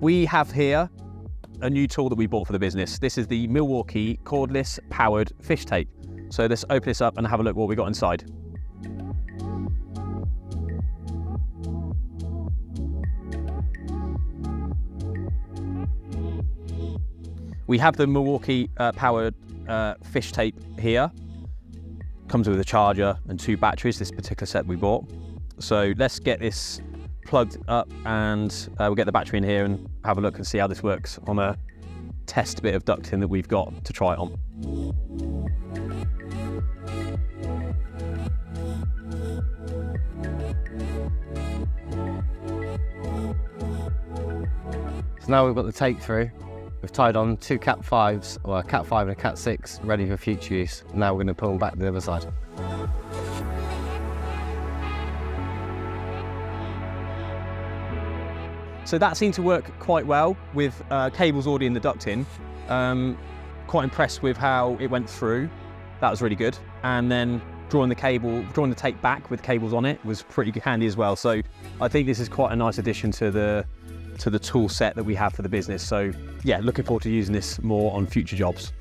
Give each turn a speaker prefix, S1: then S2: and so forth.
S1: We have here a new tool that we bought for the business. This is the Milwaukee cordless powered fish tape. So let's open this up and have a look what we got inside. We have the Milwaukee uh, powered uh, fish tape here. Comes with a charger and two batteries, this particular set we bought. So let's get this plugged up and uh, we'll get the battery in here and have a look and see how this works on a test bit of ducting that we've got to try it on.
S2: So now we've got the tape through. We've tied on two Cat 5s, or a Cat 5 and a Cat 6, ready for future use. Now we're going to pull them back to the other side.
S1: So that seemed to work quite well with uh, cables already in the ducting. Um, quite impressed with how it went through. That was really good. And then drawing the cable, drawing the tape back with cables on it was pretty handy as well. So I think this is quite a nice addition to the to the tool set that we have for the business. So yeah, looking forward to using this more on future jobs.